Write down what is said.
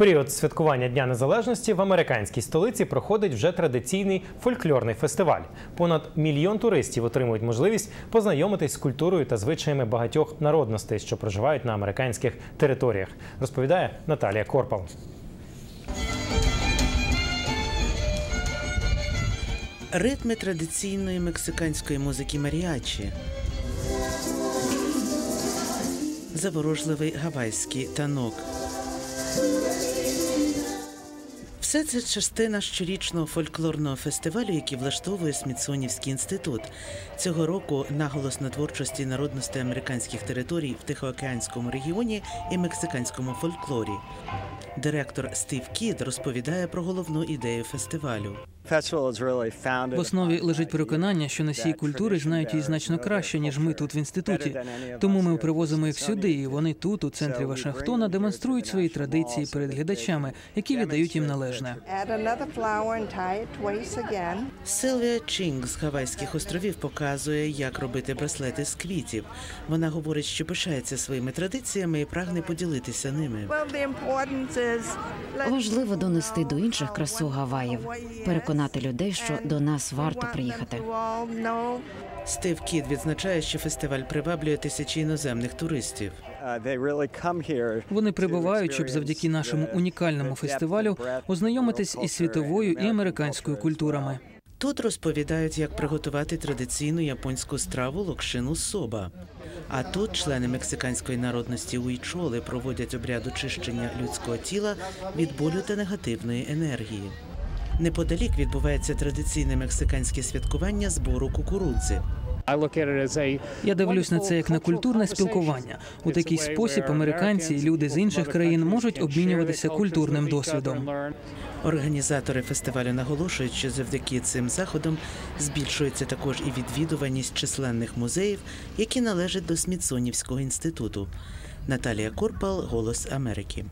період святкування Дня Незалежності в американській столиці проходить вже традиційний фольклорний фестиваль. Понад мільйон туристів отримують можливість познайомитись з культурою та звичаями багатьох народностей, що проживають на американських територіях. Розповідає Наталія Корпал. Ритми традиційної мексиканської музики маріачі. Заворожливий гавайський танок. Все це частина щорічного фольклорного фестивалю, який влаштовує Смітсонівський інститут. Цього року наголос на творчості народностей американських територій в Тихоокеанському регіоні і мексиканському фольклорі. Директор Стив Кід розповідає про головну ідею фестивалю. В основі лежить переконання, що носії культури знають її значно краще, ніж ми тут в інституті. Тому ми привозимо їх сюди, і вони тут, у центрі Вашингтона, демонструють свої традиції перед глядачами, які віддають їм належне. Силвія Чінг з Гавайських островів показує, як робити браслети з квітів. Вона говорить, що пишається своїми традиціями і прагне поділитися ними. Важливо донести до інших красу Гаваїв, переконати людей, що до нас варто приїхати. Стив Кід відзначає, що фестиваль приваблює тисячі іноземних туристів. Вони прибувають, щоб завдяки нашому унікальному фестивалю ознайомитись із світовою і американською культурами. Тут розповідають, як приготувати традиційну японську страву локшину соба. А тут члени мексиканської народності уйчоли проводять обряд очищення людського тіла від болю та негативної енергії. Неподалік відбувається традиційне мексиканське святкування збору кукурудзи. Я дивлюсь на це як на культурне спілкування. У такий спосіб американці і люди з інших країн можуть обмінюватися культурним досвідом. Організатори фестивалю наголошують, що завдяки цим заходам збільшується також і відвідуваність численних музеїв, які належать до Смітсонівського інституту. Наталія Корпал, Голос Америки.